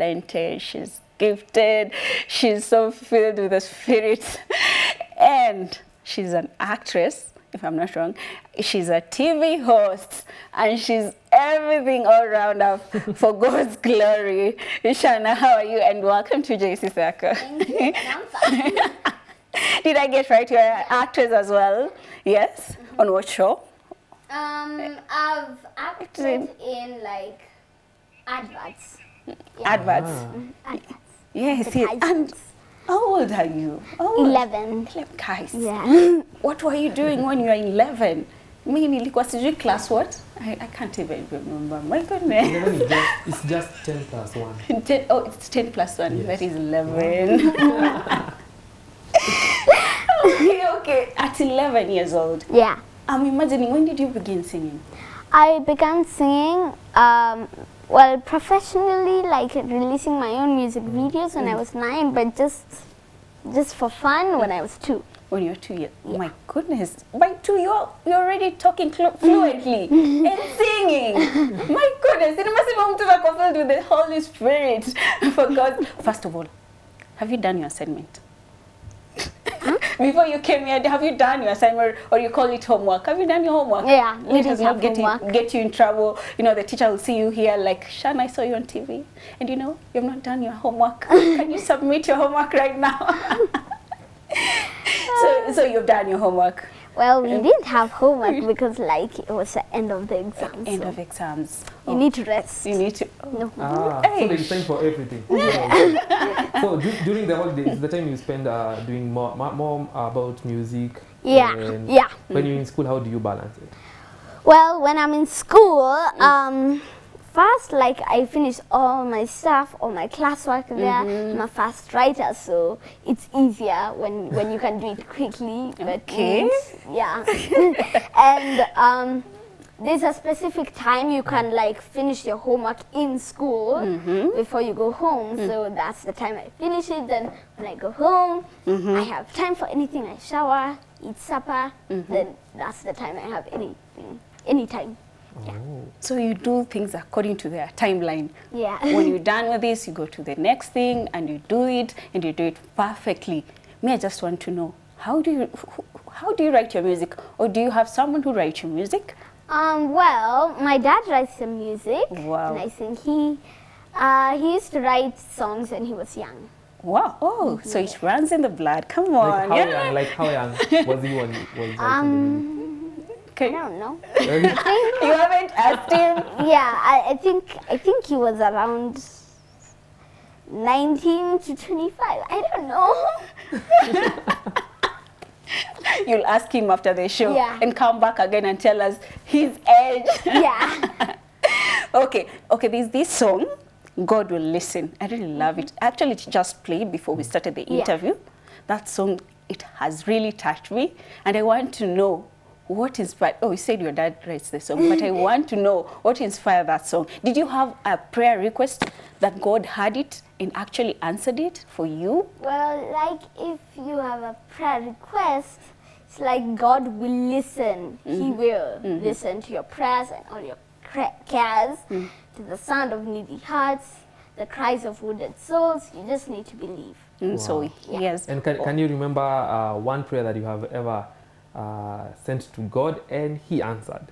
talented, she's gifted, she's so filled with the spirit, and she's an actress, if I'm not wrong. She's a TV host, and she's everything all around her for God's glory. Shanah, how are you? And welcome to JC Circle. Did I get right? You're an actress as well. Yes. On what show? Um, I've acted in like adverts. Adverts. Adverts. Yes, yes. And how old are you? How old? Eleven. Eleven, Guys, Yeah. what were you doing when you were 11? Mi nilikuwa sijui class what? I, I can't even remember. My goodness. Eleven just, it's just 10 plus 1. Ten, oh, it's 10 plus 1. Yes. That is 11. okay, okay. At 11 years old. Yeah. I'm imagining, when did you begin singing? I began singing, um, well, professionally, like releasing my own music mm. videos when I mm. was nine, but just, just for fun when I was two. When you were two years. My goodness. By two, you're, you're already talking fluently and singing. My goodness. It must have been to filled with the Holy Spirit. For God. First of all, have you done your assignment? Before you came here, have you done your assignment or you call it homework? Have you done your homework? Yeah, Let us not get, in, get you in trouble. You know, the teacher will see you here like, Shan, I saw you on TV. And you know, you've not done your homework. Can you submit your homework right now? so, so you've done your homework. Well, we didn't have homework because like it was the end of the exam. End so of exams. you need to rest. You need to. No. Ah, Hey. so there is time for everything. so du- during the holidays, the time you spend uh, doing more, more, more about music. Yeah, yeah. When you're in school, how do you balance it? Well, when I'm in school, um, first like I finish all my stuff, all my classwork there. Mm-hmm. I'm a fast writer, so it's easier when when you can do it quickly. But Okay. yeah. and um, there's a specific time you can like finish your homework in school mm-hmm. before you go home. Mm. So that's the time I finish it. Then when I go home, mm-hmm. I have time for anything. I shower, eat supper. Then that's the time I have anything, anytime. So you do things according to their timeline. Yeah. when you're done with this, you go to the next thing and you do it and you do it perfectly. Me, I just want to know how do you how do you write your music, or do you have someone who writes your music? Um, well, my dad writes some music. Wow. And I think he, uh, he used to write songs when he was young. Wow! Oh, so it runs in the blood. Come on. Like on, how yeah. young? Like how young was he when he was writing Um, I don't know. You haven't asked him. yeah, I, I think I think he was around 19 to 25. I don't know. You'll ask him after the show Yeah. and come back again and tell us his age. yeah. okay, okay, there's this song, God Will Listen. I really love it. Mm-hmm. Actually, it just played before we started the Yeah. interview. That song, it has really touched me. And I want to know what inspired, oh, you said your dad writes the song, but I want to know what inspired that song. Did you have a prayer request that God had it and actually answered it for you? Well, like if you have a prayer request, it's like God will listen. He will listen to your prayers and all your cra- cares, to the sound of needy hearts, the cries of wounded souls. You just need to believe. Mm, So, Wow. yes. And can, can you remember uh, one prayer that you have ever uh, sent to God and He answered?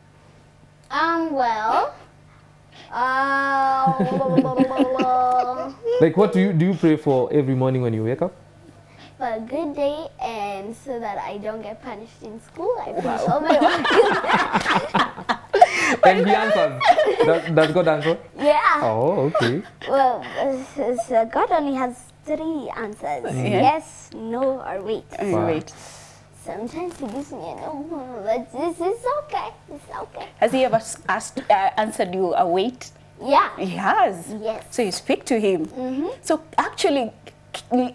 Um, well, uh, Like what do you do you pray for every morning when you wake up? for a good day and so that I don't get punished in school, I finish all my work. And He answers. does, does God answer? yeah. Oh, okay. Well, uh, s- s- God only has three answers yes, no, or wait. Wow. Wait. Sometimes he gives me a no, but this is okay. It's okay. Has he ever asked, uh, answered you a wait? Yeah. He has. Yes. So you speak to him. Mm-hmm. So actually,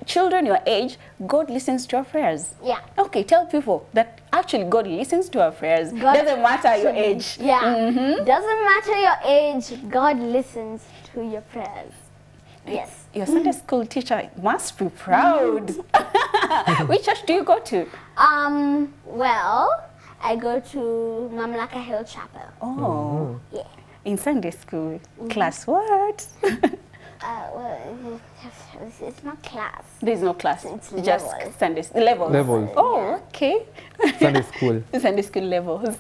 children your age, God listens to our prayers. Yeah. Okay, tell people that actually God listens to our prayers. God Doesn't matter your age. Yeah. Mm-hmm. Doesn't matter your age, God listens to your prayers. Yes. Your Sunday school teacher must be proud. Which church do you go to? Um, well, I go to Mamlaka Hill Chapel. Oh, Yeah. in Sunday school. Class what? Uh, well, it's, it's not class. There is no class. It's just levels. Sunday levels. Levels. Oh, okay. Sunday school. Sunday school levels.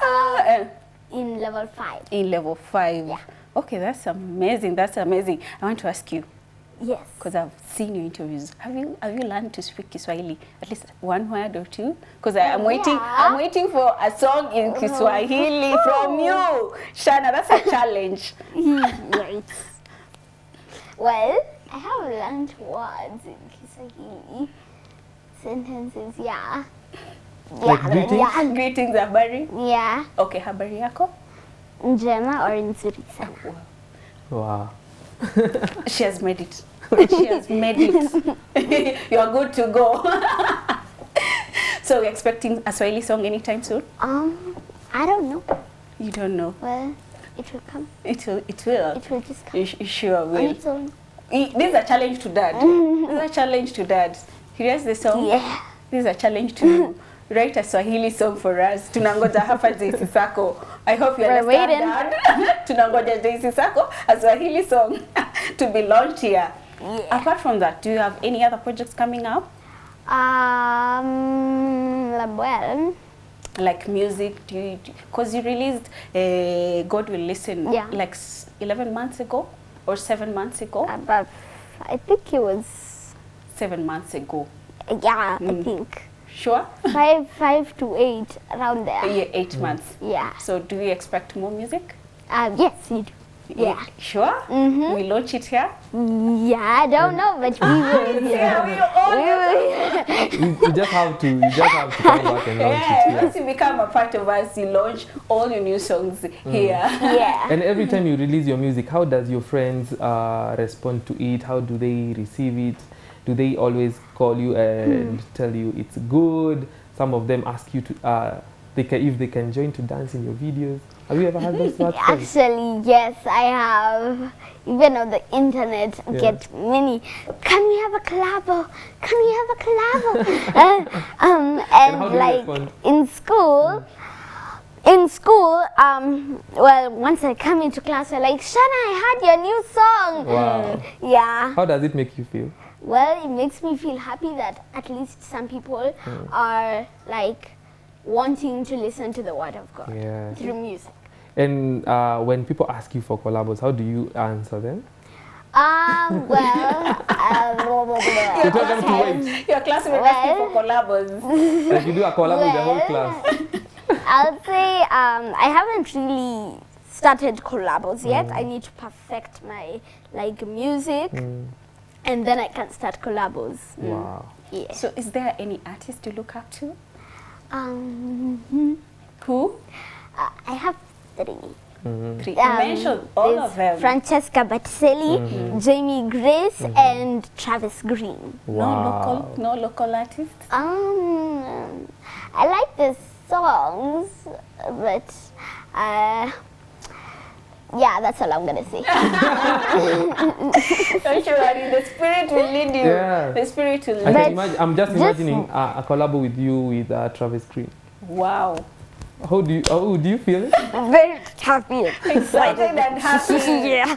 uh, In level five. in level five. Yeah. Okay, that's amazing. That's amazing. I want to ask you Yes. because I've seen your interviews. Have you have you learned to speak Kiswahili at least one word or two? Because I'm waiting. Yeah. I'm waiting for a song in Kiswahili oh. from you, Shana. That's a challenge. right. Well, I have learned words in Kiswahili. Sentences, yeah. Like yeah, greetings? yeah, Greetings, habari. yeah. Okay, habari yako. Njema or in sana. Wow. She has made it. She has made it. you are good to go. so we're expecting a Swahili song anytime soon? Um, I don't know. You don't know. Well, it will come. It will. It will. It will just come You, sh- you sure on will. its own. This is a challenge to dad. this is a challenge to dad. Here's the song. Yeah. This is a challenge to write a Swahili song for us. Tunangoja hapa JC Sako. I hope you We're understand waiting. that. Tunangoja JC Sako, a Swahili song to be launched here. Yeah. Apart from that, do you have any other projects coming up? Um, well, Like music, do you, because you released uh, God Will Listen Yeah. like 11 months ago or 7 months ago? about, I think it was, 7 months ago. yeah, Mm. I think. Sure? Five, five to eight, around there. Yeah, 8 months. Yeah. So do you expect more music? Uh, yes, you do. Yeah. Sure? Mhm. We launch it here? Yeah, I don't know, but we will. Yeah, we all We will. You, you just have to. You just have to come back and launch Yeah, it. once you become a part of us, you launch all your new songs here. Yeah. And every time you release your music, how does your friends uh, respond to it? How do they receive it? Do they always call you and tell you it's good? Some of them ask you to, uh, they can, if they can join to dance in your videos. Have you ever had those such? Actually, yes, I have. Even on the internet, Yeah. get many. Can we have a collabo? Can we have a collabo? uh, um, and you like in school, in school, um, well, once I come into class, they're like, Shanah, I heard your new song. Wow. Yeah. How does it make you feel? Well, it makes me feel happy that at least some people are like wanting to listen to the word of God Yeah. through music. And uh, when people ask you for collabos, how do you answer them? Um, well, uh, blah, blah, blah. You tell them to Okay. wait. Your classmates asking for collabos. Like you do a collab with the whole class. I'll say um, I haven't really started collabos yet. I need to perfect my like music, Mm. And then I can start collabos. Wow. Yeah. So is there any artist you look up to? Um, Who? uh, I have three. Mhm. Three. Um, Mention all of them. Francesca Battistelli, Jamie Grace, and Travis Green. No local, no local artists. Um, I like the songs, but uh, yeah, that's all I'm gonna say. Don't you worry, the spirit will lead you. Yeah. The spirit will lead. But can I'm just just- imagining uh, a collab with you with uh, Travis Green. Wow. How do you, how do you feel? Very happy. Excited and happy. yeah.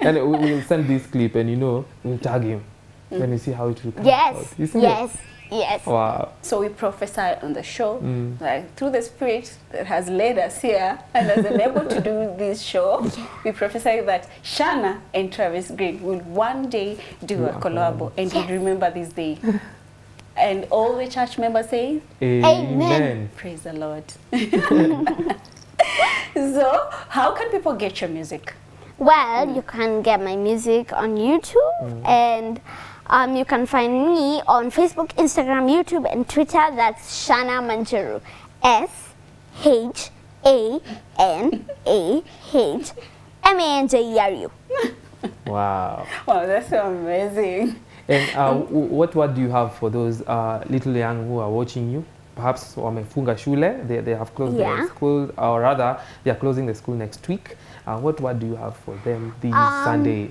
and we- we'll send this clip and you know, we'll tag him. Then you see how it will come Yes. out. Isn't Yes. Yes. Wow. So we prophesy on the show, Mm. like through the spirit that has led us here and has enabled to do this show. We prophesy that Shanah and Travis Green will one day do Do a a collabo, and we remember this day. and all the church members say, Amen. "Praise the Lord." so, how can people get your music? Well, you can get my music on YouTube and um, you can find me on Facebook, Instagram, YouTube, and Twitter. That's Shanah Manjeru. S H A N A H M A N J E R U. Wow. Wow, that's so amazing. And uh, w- what word do you have for those uh, little young who are watching you? Perhaps wamefunga shule, they, they have closed Yeah. their school, or rather, they are closing the school next week. Uh, what word do you have for them this Um, Sunday?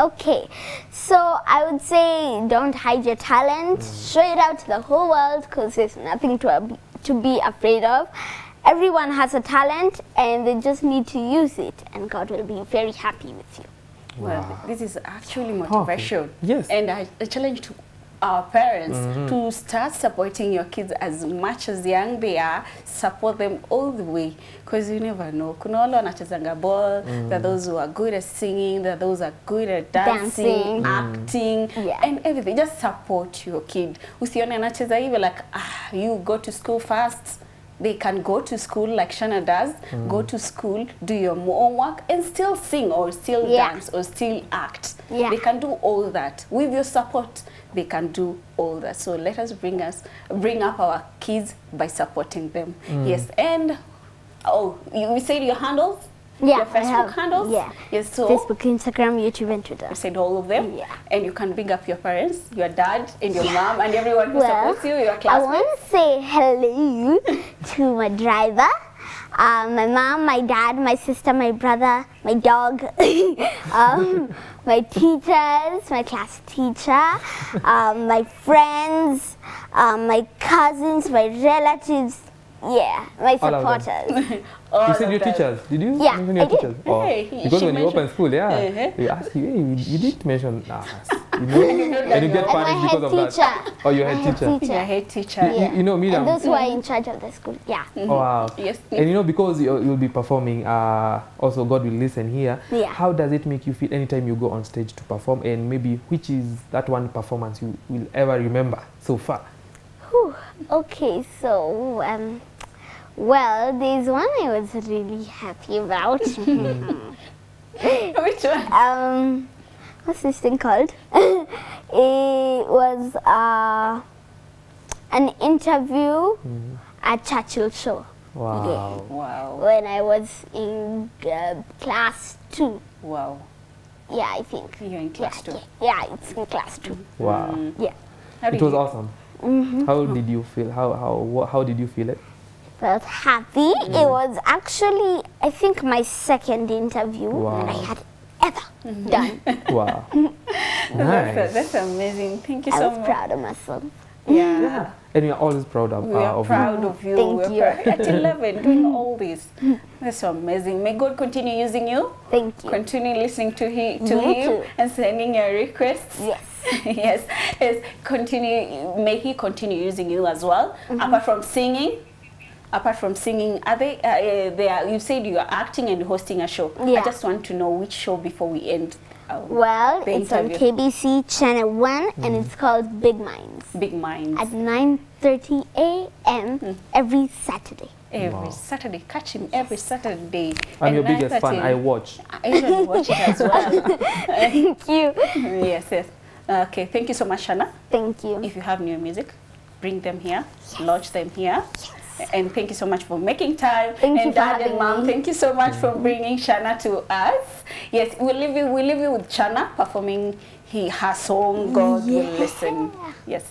Whew, okay, so I would say don't hide your talent. Mm. Show it out to the whole world because there's nothing to, ab- to be afraid of. everyone has a talent and they just need to use it and God will be very happy with you. Well, this is actually Powerful. motivation. Yes. And I, a challenge to our parents mm -hmm. to start supporting your kids as much as young they are, support them all the way. Because you never know. Kuna wale wanachezanga ball, there are those who are good at singing, there are those who are good at dancing, Dancing. acting, Yeah. and everything. Just support your kid. Usione anacheza hivyo like, ah, you go to school first. They can go to school like Shanah does, go to school, do your homework, and still sing or still Yeah. dance or still act. Yeah. They can do all that. With your support, they can do all that. So let us bring us bring up our kids by supporting them. Mm. Yes. And oh, you we said your handles? Yeah, Your I Facebook have- handles? yeah. Yes. So Facebook, Instagram, YouTube, and Twitter. I said all of them. Yeah. And you can bring up your parents, your dad, and your mom, and everyone who Well, supports you, your I want to say hello to my driver, uh, my mom, my dad, my sister, my brother, my dog, um, my teachers, my class teacher, um, my friends, um, my cousins, my relatives. Yeah, my All of them. supporters. All you said of your them. teachers. Did you Yeah, mention your I did. teachers? Oh, Hey, because when you open school, yeah, Uh-huh. they ask you, hey, you, you did mention us. You know, and you get And punished because head of that. Oh, your My head head teacher. teacher. Your head teacher. You- You, you know, And Miriam. those who are in charge of the school. Yeah. Oh, wow. Yes. And you know, because you'll, you'll be performing, uh, also God will listen here. Yeah. How does it make you feel anytime you go on stage to perform? And maybe which is that one performance you will ever remember so far? Whew. Okay, so um, well, there's one I was really happy about. Which one? um, what's this thing called? it was uh, an interview at Churchill Show Wow. Wow. when I was in uh, class two. Wow. Yeah, I think. You're in Yeah, class two. yeah, yeah, it's in class two. Wow. Yeah. How It was awesome. Mm-hmm. How did you feel? How how how did you feel it? Felt happy. It was actually, I think, my second interview that I had ever done. Wow. Nice. that's amazing. Thank you I so was proud of myself. Yeah. Yeah. And we are always proud of, We uh, are of proud you. of you. Thank We're you. proud. At 11, doing all this. That's so amazing. May God continue using you. Thank you. Continue listening to, he, to Me Him too. and sending your requests. Yes. yes. Yes. Continue. May He continue using you as well. Mm-hmm. Apart from singing, apart from singing, are they? Uh, uh, they are, you said you are acting and hosting a show. Yeah. I just want to know which show before we end. Um, Well, The it's on interview. KBC Channel 1 and it's called Big Minds Big Minds. at 9.30 a.m. every Saturday. every Wow. Saturday. Catch him every Saturday. I'm at your biggest fan. 9:30. I watch. I usually watch it as well. Thank you. yes, yes. Okay, thank you so much, Shanah. Thank you. If you have new music, bring them here, launch them here. And thank you so much for making time. Thank you and for Dad and Mom, me. thank you so much for mm-hmm. bringing Shanah to us. Yes, we'll leave you, we'll leave you with Shanah performing he, her song, God will listen. Yes.